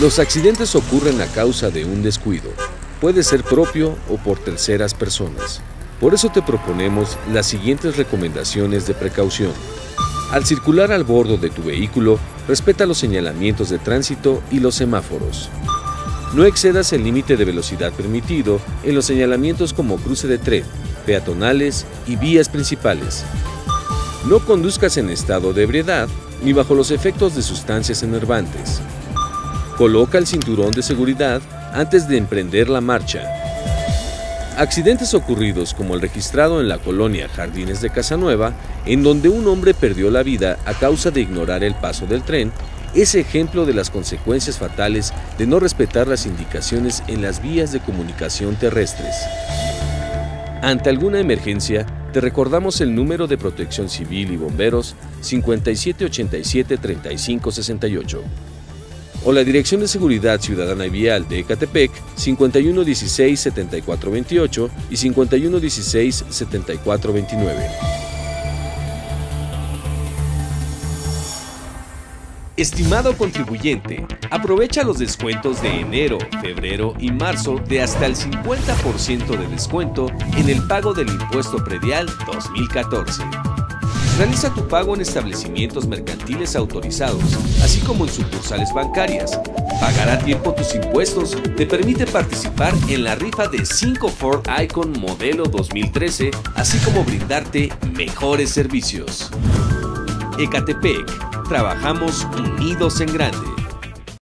Los accidentes ocurren a causa de un descuido. Puede ser propio o por terceras personas. Por eso te proponemos las siguientes recomendaciones de precaución. Al circular al bordo de tu vehículo, respeta los señalamientos de tránsito y los semáforos. No excedas el límite de velocidad permitido en los señalamientos como cruce de tren, peatonales y vías principales. No conduzcas en estado de ebriedad ni bajo los efectos de sustancias enervantes. Coloca el cinturón de seguridad antes de emprender la marcha. Accidentes ocurridos como el registrado en la colonia Jardines de Casanueva, en donde un hombre perdió la vida a causa de ignorar el paso del tren, es ejemplo de las consecuencias fatales de no respetar las indicaciones en las vías de comunicación terrestres. Ante alguna emergencia, te recordamos el número de protección civil y bomberos 5787-3568 o la Dirección de Seguridad Ciudadana y Vial de Ecatepec 5116-7428 y 5116-7429. Estimado contribuyente, aprovecha los descuentos de enero, febrero y marzo de hasta el 50% de descuento en el pago del impuesto predial 2014. Realiza tu pago en establecimientos mercantiles autorizados, así como en sucursales bancarias. Pagar a tiempo tus impuestos te permite participar en la rifa de 5 Ford Icon modelo 2013, así como brindarte mejores servicios. Ecatepec Trabajamos unidos en grande.